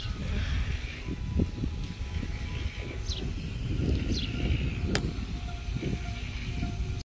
Yeah.